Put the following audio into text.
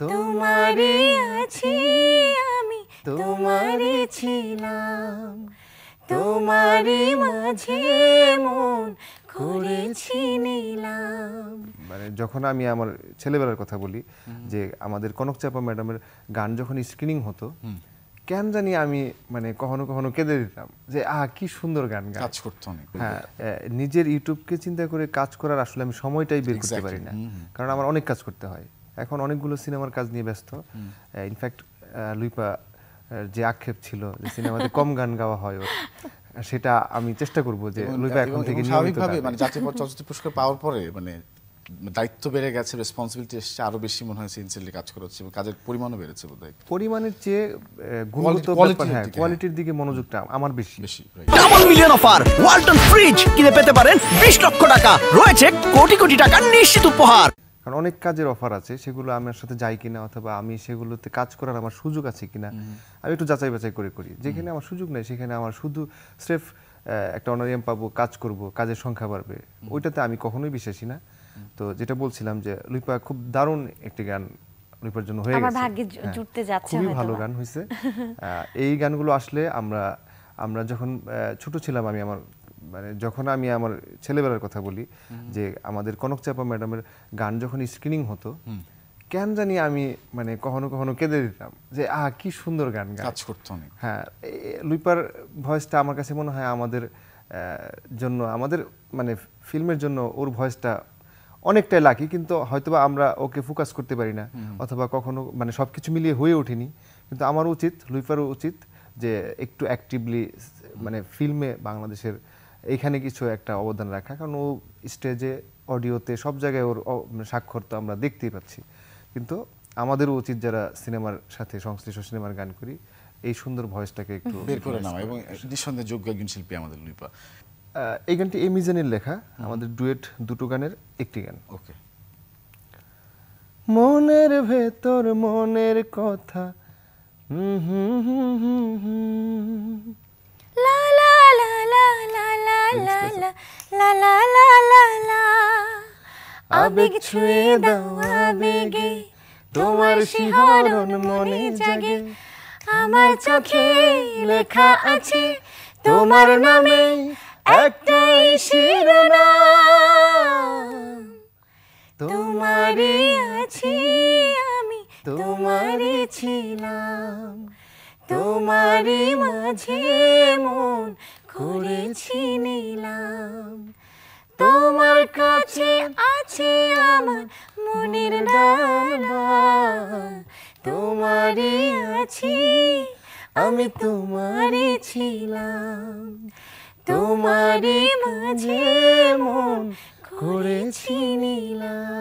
তোমারে আছি আমি তোমারে ছিলাম। তোমারে মাঝে মন করেছি নিলাম। মানে যখন আমি আমার ছেলেবেলার কথা বলি যে আমাদের কনক চাপা ম্যাডামের গান যখন স্ক্রিনিং হতো কেন জানি আমি মানে কখনো কখনো কেঁদে দিতাম যে আহ কি সুন্দর গান গায় কাজ করতে অনেক হ্যাঁ আহ, নিজের ইউটিউবকে চিন্তা করে কাজ করার আসলে আমি সময়টাই বের করতে পারি না। কারণ আমার অনেক কাজ করতে হয়। এখন অনেকগুলো সিনেমার কাজ নিয়ে ব্যস্ত। ইনফ্যাক্ট লুইপা যে আক্ষেপ ছিল যে সিনেমাতে কম গান গাওয়া হয় ওর সেটা আমি চেষ্টা করব যে লুইপা এখন থেকে স্বাভাবিকভাবে মানে জাতীয় চলচ্চিত্র পুরস্কার পাওয়ার পরে মানে দায়িত্ব বেড়ে গেছে রেসপন্সিবিলিটি এসেছে আরও বেশি মনে হয় সিনসিয়ারলি কাজ করা হচ্ছে কাজের পরিমাণও বেড়েছে বোধহয়। পরিমাণের চেয়ে গুণগত ব্যাপার, হ্যাঁ কোয়ালিটির দিকে মনোযোগটা আমার বেশি। বেশি double million offer Walton fridge কিনে পেতে পারেন বিশ লক্ষ টাকা রয়েছে কোটি কোটি টাকার নিশ্চিত উপহার। কারণ অনেক কাজের অফার আছে সেগুলো আমার সাথে যাই কিনা অথবা আমি সেগুলোতে কাজ করার আমার সুযোগ আছে কিনা আমি একটু যাচাই বাছাই করে করি। যেখানে আমার সুযোগ নেই সেখানে আমার শুধু স্রেফ একটা অনারিয়াম পাবো কাজ করব কাজের সংখ্যা বাড়বে ওইটাতে আমি কখনোই বিশ্বাসী না। তো যেটা বলছিলাম যে লুইপা খুব দারুণ একটি গান লুইপার জন্য হয়ে গেছে। ভাগ্যে হ্যাঁ, জুটতে যাচ্ছে খুবই ভালো গান হয়েছে আহ, এই গানগুলো আসলে আমরা আমরা যখন ছোট ছিলাম আমি আমার মানে যখন আমি আমার ছেলেবেলার কথা বলি যে আমাদের কনক চাপা ম্যাডামের গান যখন স্ক্রিনিং হতো কেন জানি আমি মানে কখনো কখনো কেঁদে দিতাম যে আহ কি সুন্দর গান গায়। কাজ করতে অনেক। হ্যাঁ লুইপার ভয়েসটা আমার কাছে মনে হয় আমাদের জন্য আমাদের মানে ফিল্মের জন্য ওর ভয়েসটা অনেকটাই লাকি কিন্তু হয়তোবা আমরা ওকে ফোকাস করতে পারি না অথবা কখনো মানে সব কিছু মিলিয়ে হয়ে ওঠেনি। কিন্তু আমার উচিত লুইপারও উচিত যে একটু অ্যাক্টিভলি মানে ফিল্মে বাংলাদেশের এইখানে কিছু একটা অবদান রাখা কারণ ও স্টেজে অডিওতে সব জায়গায় ওর মানে স্বাক্ষর তো আমরা দেখতেই পাচ্ছি। কিন্তু আমাদেরও উচিত যারা সিনেমার সাথে সংশ্লিষ্ট সিনেমার গান করি এই সুন্দর ভয়েসটাকে একটু বের করে নেওয়া এবং নিঃসন্দেহে যোগ্য একজন শিল্পী আমাদের লুইপা। এই গানটি এমিজেনের লেখা আমাদের ডুয়েট দুটো গানের একটি গান। ওকে। মনের ভেতর মনের কথা হুম হুম হুম হুম হুম। লা আবেগ ছুঁয়ে দাও আবেগে, তোমার শিহরণ মনে জাগে, আমার চোখে লেখা আছে, তোমার নামে একটাই শিরোনাম। তোমারে আছি আমি তোমারে ছিলাম তোমারে মাঝে মন করেছি নিলাম। তোমার কাছে আছে আমার মনের ডানা তোমারই আছি, আমি তোমারে ছিলাম। তোমারই মাঝে মন করেছি নিলাম।